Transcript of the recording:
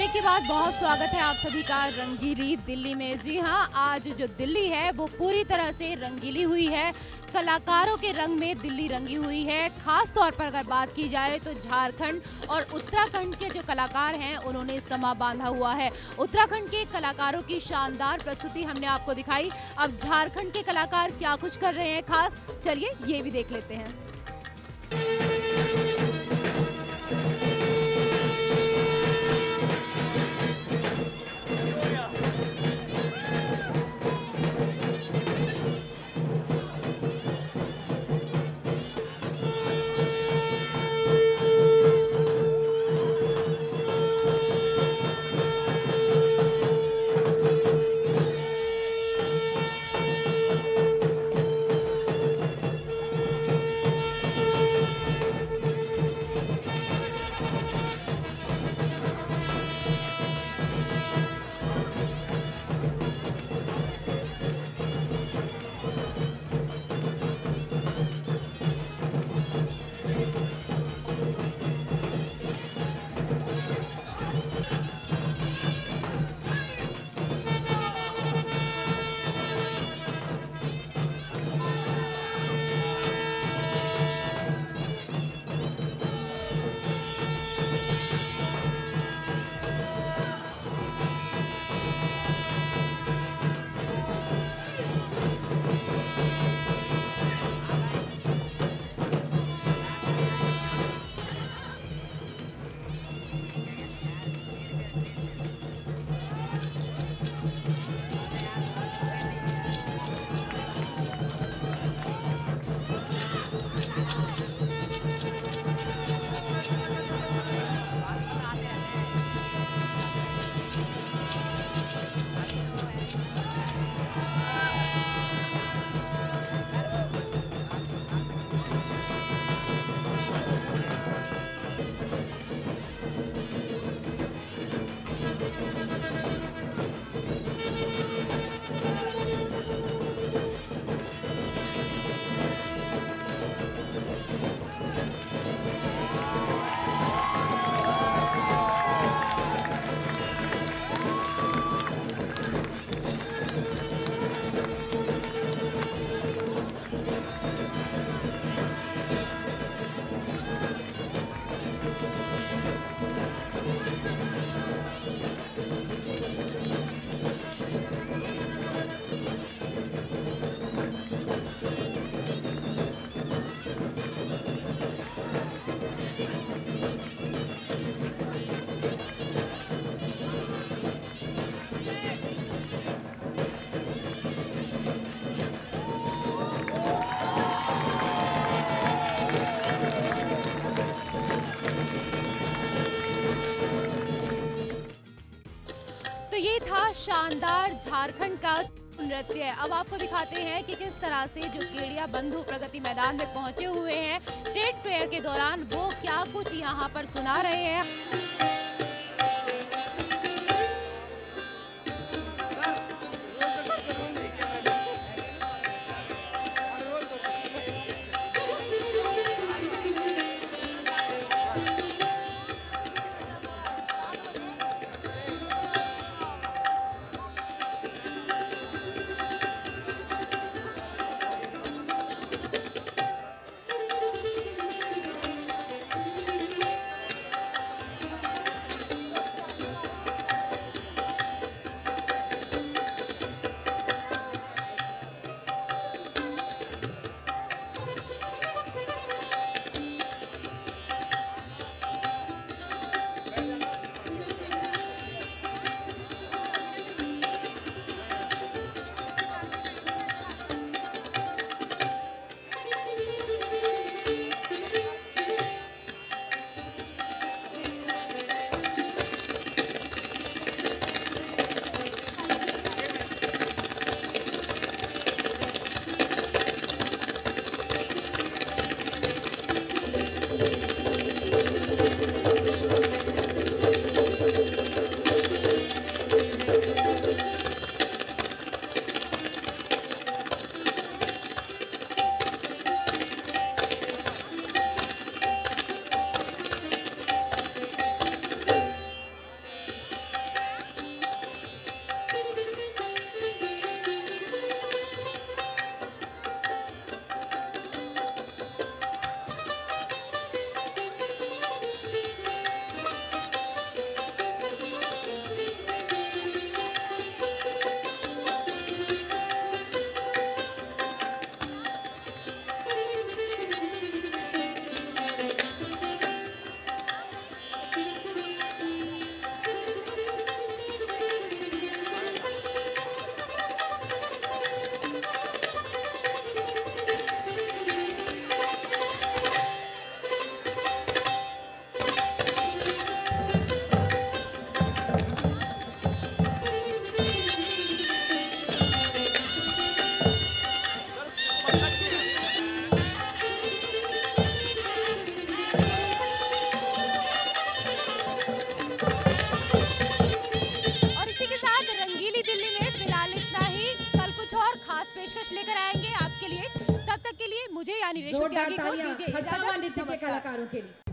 साथ बहुत स्वागत है आप सभी का रंगीली दिल्ली में। जी हाँ आज जो दिल्ली है, वो पूरी तरह से रंगीली हुई है। कलाकारों के रंग में दिल्ली रंगी हुई है। खास तौर पर अगर बात की जाए तो झारखंड और उत्तराखंड के जो कलाकार हैं, उन्होंने समा बांधा हुआ है। उत्तराखंड के कलाकारों की शानदार प्रस्तुति हमने आपको दिखाई। अब झारखंड के कलाकार क्या कुछ कर रहे हैं खास? चलिए, ये भी देख लेते हैं। शानदार झारखंड का नृत्य है। अब आपको दिखाते हैं कि किस तरह से जो केड़िया बंधु प्रगति मैदान में पहुँचे हुए हैं। ट्रेड फेयर के दौरान वो क्या कुछ यहाँ पर सुना रहे हैं। यानी रेशो त्यागी को दीजिए इजाजत नमस्कार.